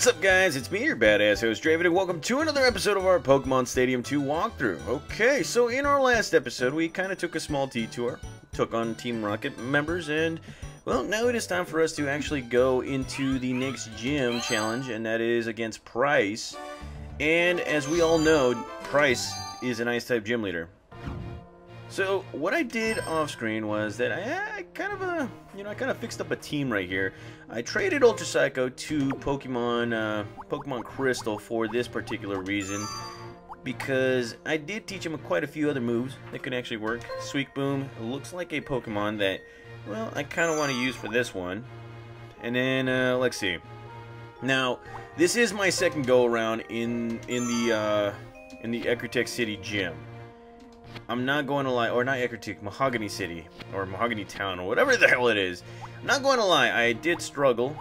What's up guys, it's me, your badass host Draven, and welcome to another episode of our Pokemon Stadium 2 walkthrough. Okay, so in our last episode, we kind of took a small detour, took on Team Rocket members, and, well, now it is time for us to actually go into the next gym challenge, and that is against Pryce. And as we all know, Pryce is an Ice-type gym leader. So what I did off screen was that I, kind of uh, you know I kind of fixed up a team right here. I traded Ultra Psycho to Pokemon uh, Pokemon Crystal for this particular reason because I did teach him quite a few other moves that could actually work. Sweet Boom looks like a Pokemon that well I kind of want to use for this one. And then uh, let's see. Now this is my second go around in in the uh, in the Ecruteak City gym. I'm not going to lie, or not Ecruteak, Mahogany City, or Mahogany Town, or whatever the hell it is. I'm not going to lie, I did struggle.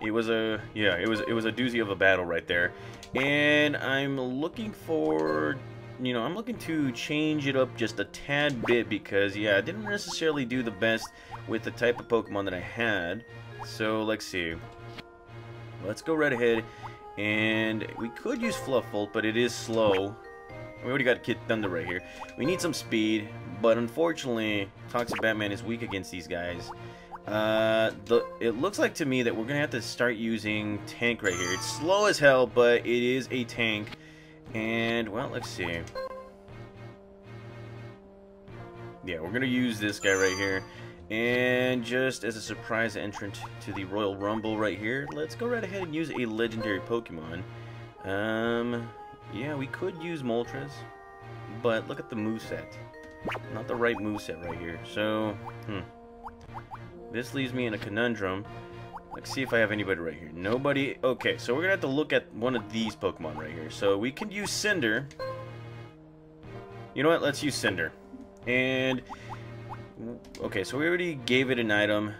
It was a, yeah, it was, it was a doozy of a battle right there. And I'm looking for, you know, I'm looking to change it up just a tad bit because, yeah, I didn't necessarily do the best with the type of Pokemon that I had. So, let's see. Let's go right ahead. And we could use Fluffbolt, but it is slow. We already got Kid Thunder right here. We need some speed, but unfortunately, Toxic Batman is weak against these guys. Uh, the, it looks like to me that we're going to have to start using Tank right here. It's slow as hell, but it is a tank. And, well, let's see. Yeah, we're going to use this guy right here. And just as a surprise entrant to the Royal Rumble right here, let's go right ahead and use a legendary Pokemon. Um, yeah, we could use Moltres, but look at the moveset. Not the right moveset right here. So, hmm. This leaves me in a conundrum. Let's see if I have anybody right here. Nobody. Okay, so we're going to have to look at one of these Pokemon right here. So we can use Cinder. You know what? Let's use Cinder. And, okay, so we already gave it an item.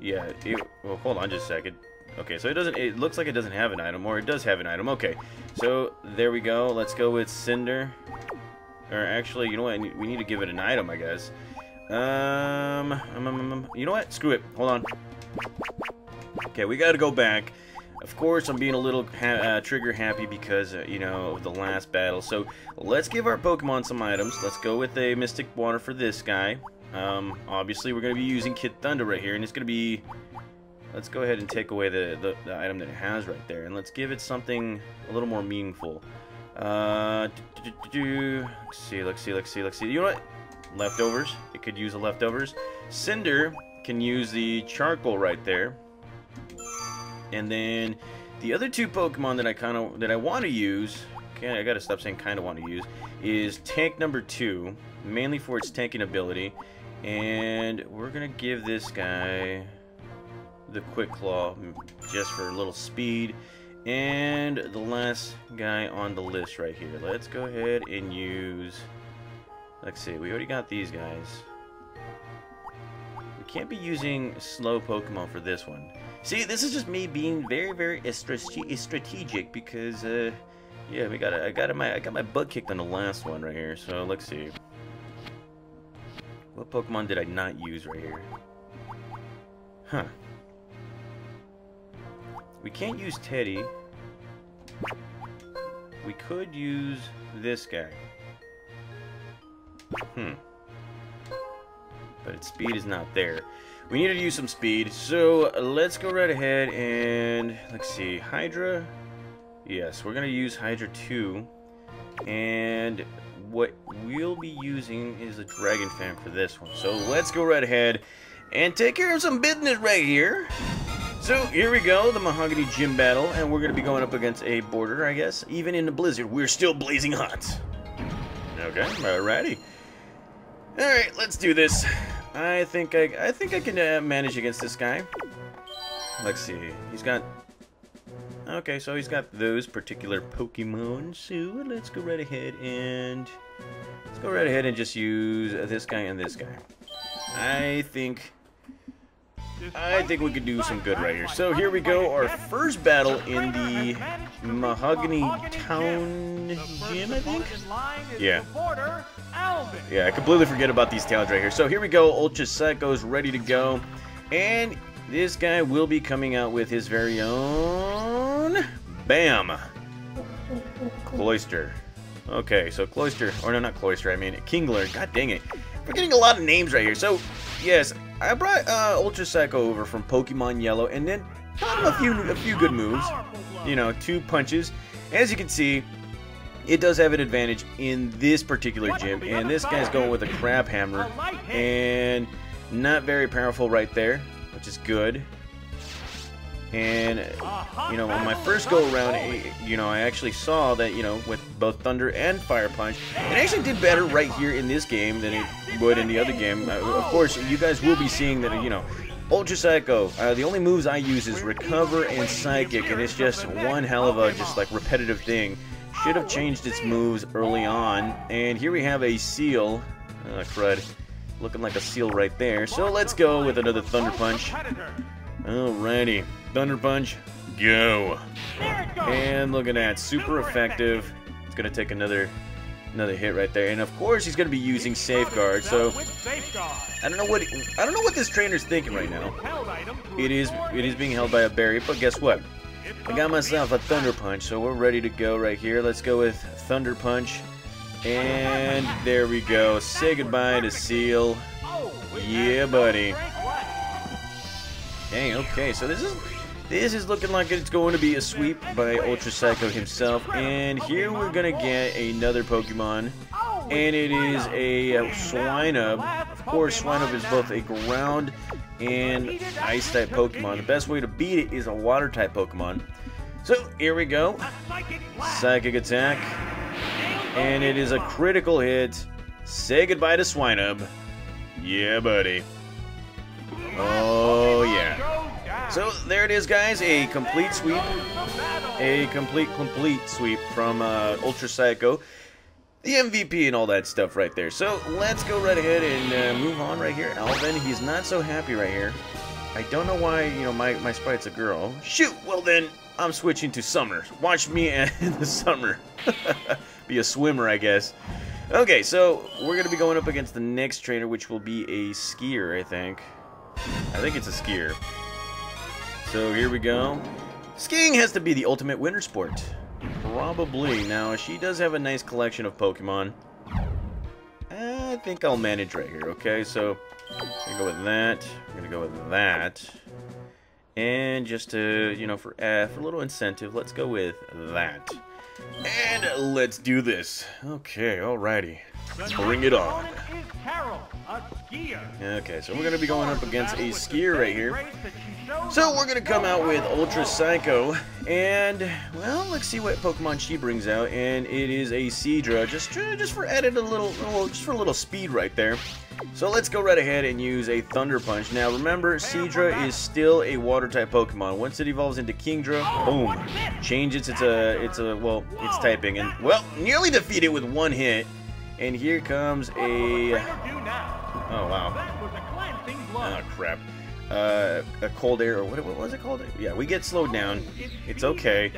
Yeah, it, well, hold on just a second. Okay, so it doesn't, it looks like it doesn't have an item, or it does have an item. Okay, so there we go. Let's go with Cinder. Or actually, you know what? We need to give it an item, I guess. Um, um, um, um you know what? Screw it. Hold on. Okay, we gotta go back. Of course, I'm being a little ha uh, trigger happy because, uh, you know, of the last battle. So, let's give our Pokemon some items. Let's go with a Mystic Water for this guy. Um, obviously, we're going to be using Kid Thunder right here, and it's going to be Let's go ahead and take away the, the, the, item that it has right there, and let's give it something a little more meaningful. Uh, do, do, do, let's see, let's see, let's see, let's see. You know what? Leftovers. It could use the leftovers. Cinder can use the charcoal right there. And then the other two Pokemon that I kind of that I want to use, okay, I gotta stop saying kind of want to use, is Tank number two, mainly for its tanking ability. And we're gonna give this guy the Quick Claw just for a little speed. And the last guy on the list right here. Let's go ahead and use... Let's see, we already got these guys. We can't be using slow Pokemon for this one. See, this is just me being very, very strategic because, uh, yeah, we got I got my I got my butt kicked on the last one right here. So let's see. What Pokemon did I not use right here? Huh. We can't use Teddy. We could use this guy. Hmm. But its speed is not there. We need to use some speed, so let's go right ahead and let's see. Hydra. Yes, we're gonna use Hydra 2. And what we'll be using is a Dragon Fang for this one. So let's go right ahead and take care of some business right here. So here we go, the Mahogany Gym battle, and we're going to be going up against a boarder, I guess. Even in the blizzard, we're still blazing hot. Okay, alrighty. Alright, let's do this. I think I, I think I can uh, manage against this guy. Let's see, he's got... Okay, so he's got those particular Pokemon, so let's go right ahead and... Let's go right ahead and just use this guy and this guy. I think I think we could do some good right here. So here we go, our first battle in the Mahogany Town Gym, I think? Yeah. Yeah, I completely forget about these towns right here. So here we go, Ultra Psycho's ready to go. And this guy will be coming out with his very own... Bam! Cloyster. Okay, so Cloyster, or no, not Cloyster, I mean Kingler. God dang it. We're getting a lot of names right here. So, yes, I brought uh, Ultra Psycho over from Pokemon Yellow, and then taught him a few, a few good moves. You know, two punches. As you can see, it does have an advantage in this particular gym, and this guy's going with a Crabhammer, and not very powerful right there, which is good. And, you know, on my first go around, you know, I actually saw that, you know, with both Thunder and Fire Punch, it actually did better right here in this game than it would in the other game. Uh, of course, you guys will be seeing that, you know, Ultra Psycho, uh, the only moves I use is Recover and Psychic, and it's just one hell of a, just like, repetitive thing. Should have changed its moves early on. And here we have a Seel. Uh, crud. Looking like a seal right there. So let's go with another Thunder Punch. Alrighty. Thunder Punch, go. And look at that, super effective. It's gonna take another another hit right there. And of course he's gonna be using safeguard, so I don't know what I don't know what this trainer's thinking right now. It is it is being held by a berry, but guess what? I got myself a Thunder Punch, so we're ready to go right here. Let's go with Thunder Punch. And there we go. Say goodbye to Seel. Yeah, buddy. Dang, okay, so this is this is looking like it's going to be a sweep by Ultra Psycho himself. And here we're going to get another Pokemon. And it is a, a Swinub. Of course, Swinub is both a ground and ice type Pokemon. The best way to beat it is a water type Pokemon. So here we go. Psychic attack. And it is a critical hit. Say goodbye to Swinub. Yeah, buddy. Oh, yeah. So there it is, guys. A complete sweep. A complete, complete sweep from uh, Ultra Psycho. The MVP and all that stuff right there. So let's go right ahead and uh, move on right here. Alvin, he's not so happy right here. I don't know why, you know, my, my sprite's a girl. Shoot! Well then, I'm switching to summer. Watch me in the summer. be a swimmer, I guess. Okay, so we're going to be going up against the next trainer, which will be a skier, I think. I think it's a skier. So here we go. Skiing has to be the ultimate winter sport. Probably. Now, she does have a nice collection of Pokemon. I think I'll manage right here, okay? So, I'm gonna go with that. I'm gonna go with that. And just to, you know, for, uh, for a little incentive, let's go with that. And let's do this. Okay, alrighty. Bring it on. Okay, so we're going to be going up against a skier right here. So we're going to come out with Ultra Psycho, and, well, let's see what Pokemon she brings out, and it is a Seadra, just, just for added a little, just for a little speed right there. So let's go right ahead and use a Thunder Punch. Now remember, Seadra is still a Water-type Pokemon. Once it evolves into Kingdra, boom, changes its a, it's a, well, it's typing, and, well, nearly defeated with one hit. And here comes a... Oh, wow. That was a cleansing blow. Oh, crap. Uh, a cold air, or what, what was it called? Yeah, we get slowed down. It's okay.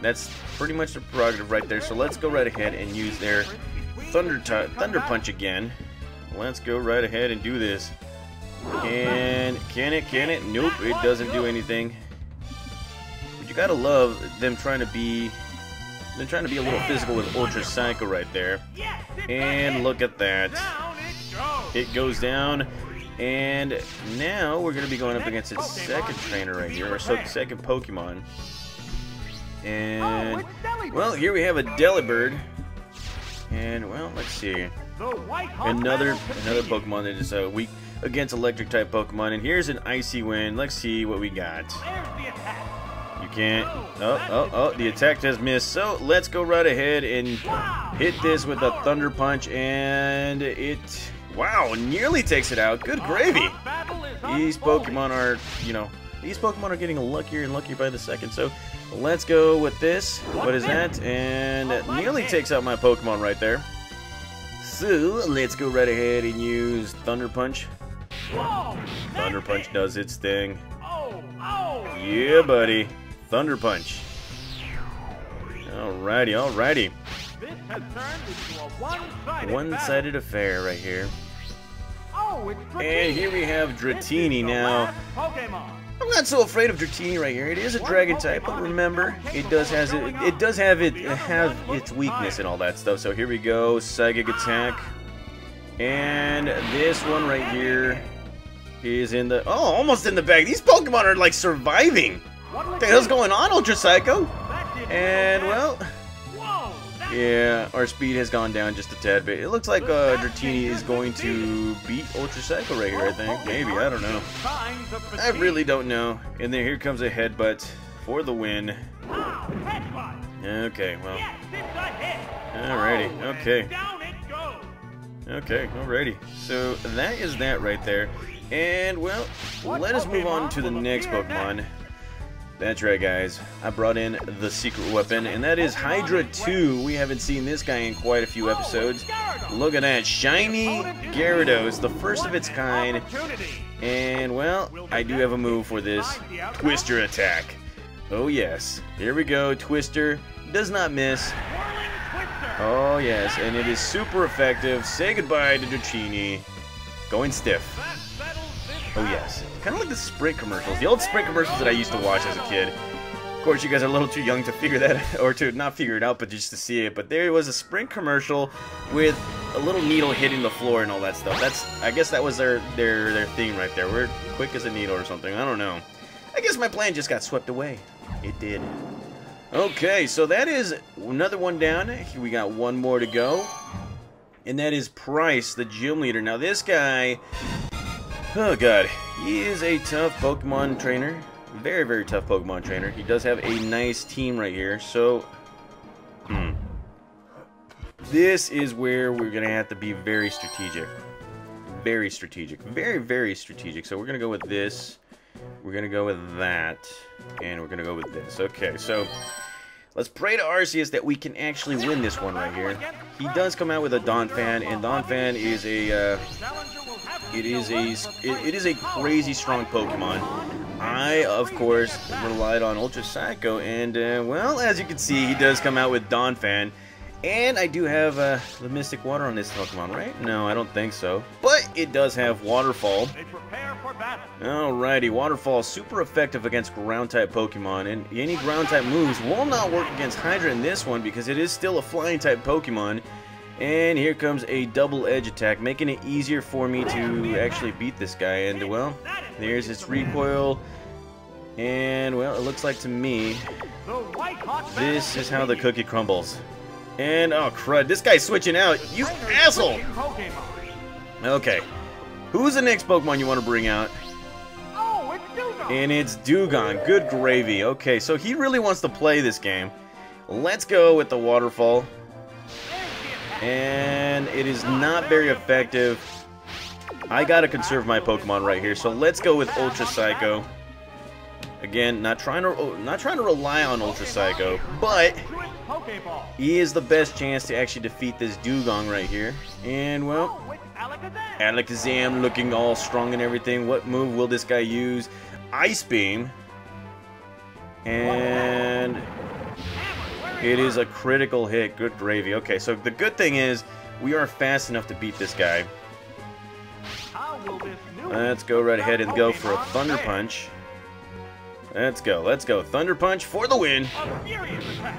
That's pretty much the prerogative right there. So let's go right ahead and use their Thunder, Thunder Punch again. Let's go right ahead and do this. And can it? Can it? Nope, it doesn't do anything. But you gotta love them trying to be they're trying to be a little physical with Ultra Psycho right there. And look at that. It goes down. And now we're going to be going up against its second trainer right here, or second Pokemon. And, well, here we have a Delibird. And, well, let's see. Another another Pokemon that is uh, weak against electric type Pokemon. And here's an Icy Wind. Let's see what we got You can't. Oh, oh, oh, the attack has missed. So let's go right ahead and hit this with a Thunder Punch, and it, wow, nearly takes it out. Good gravy. These Pokemon are, you know, these Pokemon are getting luckier and luckier by the second. So let's go with this. What is that? And nearly takes out my Pokemon right there. So let's go right ahead and use Thunder Punch. Thunder Punch does its thing. Yeah, buddy. Thunder Punch. Alrighty, alrighty. One-sided affair right here. Oh, and here we have Dratini now. I'm not so afraid of Dratini right here. It is a dragon type, but remember, it does has it, it does have it have its weakness and all that stuff. So here we go, psychic attack, and this one right here is in the oh, almost in the bag. These Pokemon are like surviving. What the hell's going on, Ultra Psycho? And well. Yeah, our speed has gone down just a tad bit. It looks like uh, Dratini is going to beat Ultra Psycho right here, I think. Maybe, I don't know. I really don't know. And then here comes a headbutt for the win. Okay, well. Alrighty, okay. Okay, alrighty. So that is that right there. And, well, let us move on to the next Pokemon. That's right, guys. I brought in the secret weapon, and that is Hydra 2. We haven't seen this guy in quite a few episodes. Look at that. Shiny Gyarados, the first of its kind. And, well, I do have a move for this. Twister attack. Oh, yes. Here we go. Twister does not miss. Oh, yes. And it is super effective. Say goodbye to Dratini. Going stiff. Oh, yes. Kind of like the Sprint commercials. The old Sprint commercials that I used to watch as a kid. Of course, you guys are a little too young to figure that, or to not figure it out, but just to see it. But there was a Sprint commercial with a little needle hitting the floor and all that stuff. That's, I guess that was their, their, their theme right there. We're quick as a needle or something. I don't know. I guess my plan just got swept away. It did. Okay, so that is another one down. We got one more to go. And that is Pryce, the gym leader. Now, this guy Oh god, he is a tough Pokemon trainer. Very, very tough Pokemon trainer. He does have a nice team right here, so... Hmm. This is where we're going to have to be very strategic. Very strategic. Very, very strategic. So we're going to go with this. We're going to go with that. And we're going to go with this. Okay, so... Let's pray to Arceus that we can actually win this one right here. He does come out with a Donphan, and Donphan is a... Uh, it is a it, it is a crazy strong Pokemon. I, of course, relied on Ultra Psycho, and, uh, well, as you can see, he does come out with Donphan. And I do have uh, the Mystic Water on this Pokemon, right? No, I don't think so. But it does have Waterfall. Alrighty, Waterfall super effective against Ground-type Pokemon, and any Ground-type moves will not work against Hydra in this one because it is still a Flying-type Pokemon. And here comes a double edge attack, making it easier for me to actually beat this guy. And, well, there's its recoil. And, well, it looks like to me, this is how the cookie crumbles. And, oh, crud, this guy's switching out. You asshole! Okay. Who's the next Pokemon you want to bring out? And it's Dewgong. Good gravy. Okay, so he really wants to play this game. Let's go with the Waterfall. And it is not very effective. I gotta conserve my Pokemon right here, so let's go with Ultra Psycho. Again, not trying to not trying to rely on Ultra Psycho, but he is the best chance to actually defeat this Dewgong right here. And well, Alakazam looking all strong and everything. What move will this guy use? Ice Beam. And it is a critical hit. Good gravy. Okay, so the good thing is we are fast enough to beat this guy. Let's go right ahead and go for a Thunder Punch. Let's go, let's go. Thunder Punch for the win.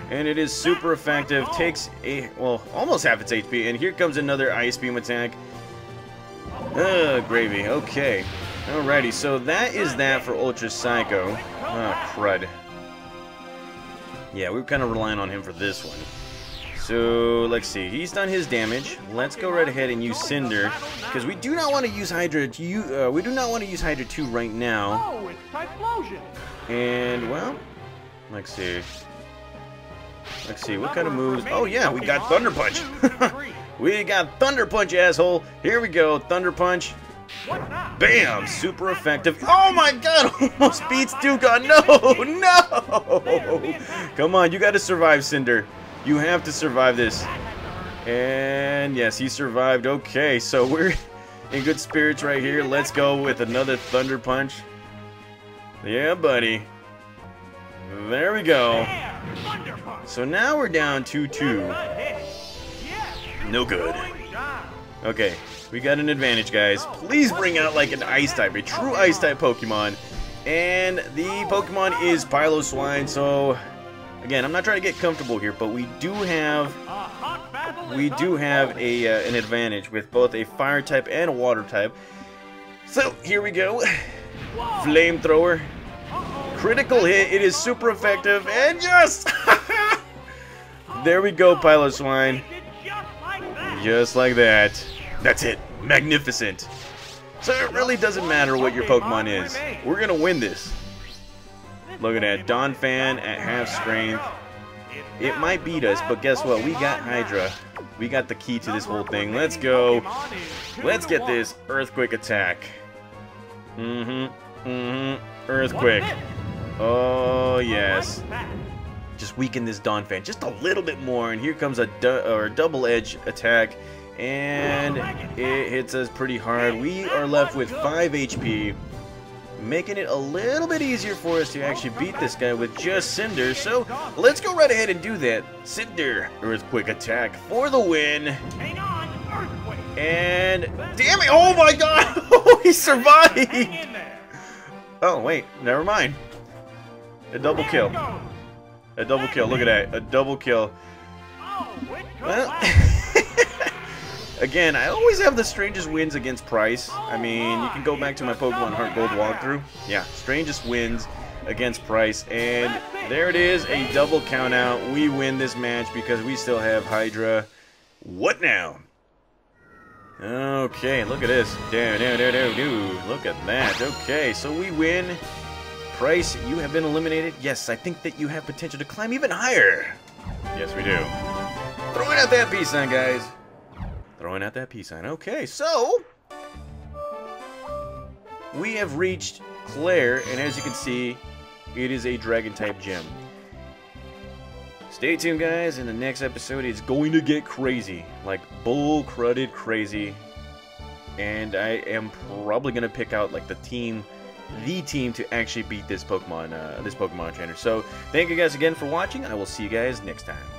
And it is super effective. Takes a, well, almost half its HP. And here comes another Ice Beam attack. Ugh, gravy. Okay. Alrighty, so that is that for Ultra Psycho. Oh, crud. Yeah, we are kind of relying on him for this one. So, let's see. He's done his damage. Let's go right ahead and use Cinder. Because we do not want to use Hydra to, uh, we do not want to use Hydra 2 right now. Oh, it's Typhlosion! And, well, let's see. Let's see, what kind of moves? Oh, yeah, we got Thunder Punch. we got Thunder Punch, asshole. Here we go, Thunder Punch. Bam! Super effective. Oh my god! Almost beats Dewgong. No! No! Come on, you gotta survive, Cinder. You have to survive this. And yes, he survived. Okay, so we're in good spirits right here. Let's go with another Thunder Punch. Yeah, buddy. There we go. So now we're down 2-2. No good. Okay, we got an advantage, guys. Please bring out like an Ice type, a true Ice type Pokemon. And the Pokemon is Piloswine, so again, I'm not trying to get comfortable here, but we do have we do have a uh, an advantage with both a fire type and a water type. So here we go. Flamethrower. Critical hit. It is super effective. And yes! there we go, Piloswine. Just like that. That's it. Magnificent. So it really doesn't matter what your Pokemon is. We're going to win this. Look at that. Donphan at half strength. It might beat us, but guess what? We got Hydra. We got the key to this whole thing. Let's go. Let's get this Earthquake attack. Mm-hmm. Mm-hmm. Earthquake. Oh, yes. Just weaken this Donphan just a little bit more, and here comes a du or double edge attack, and it hits us pretty hard. We are left with 5 HP, making it a little bit easier for us to actually beat this guy with just Cinder. So let's go right ahead and do that. Cinder, Earthquake attack for the win. And damn it! Oh my God! Oh, he survived. Oh wait, never mind. A double kill. A double kill. Look at that. A double kill. Well, again, I always have the strangest wins against Pryce. I mean, you can go back to my Pokemon Heart Gold walkthrough. Yeah, strangest wins against Pryce. And there it is, a double count out. We win this match because we still have Hydra. What now? Okay, look at this. Do, do, do, do. Look at that. Okay, so we win. Pryce, you have been eliminated. Yes, I think that you have potential to climb even higher. Yes, we do. Throwing out that peace sign, guys. Throwing out that peace sign. Okay, so... We have reached Claire, and as you can see, it is a Dragon-type gem. Stay tuned, guys. In the next episode, it's going to get crazy. Like, bull-crudded crazy. And I am probably going to pick out, like, the team the team to actually beat this Pokemon, uh, this Pokemon trainer. So, thank you guys again for watching. I will see you guys next time.